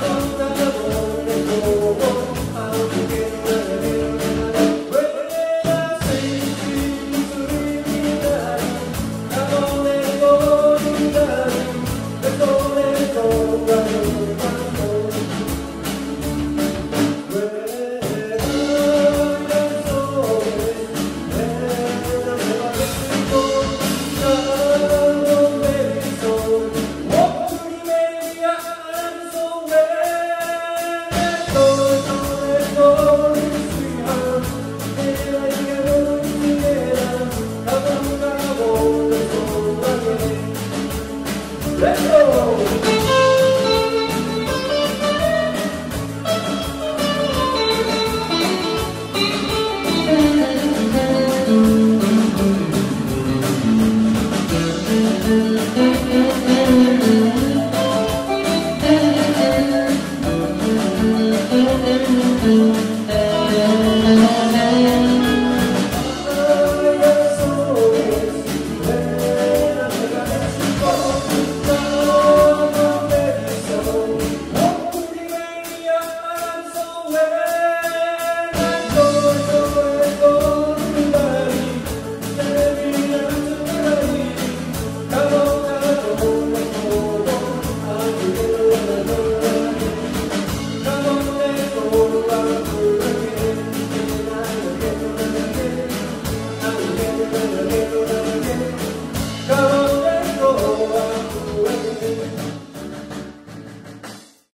trouble. Thank you.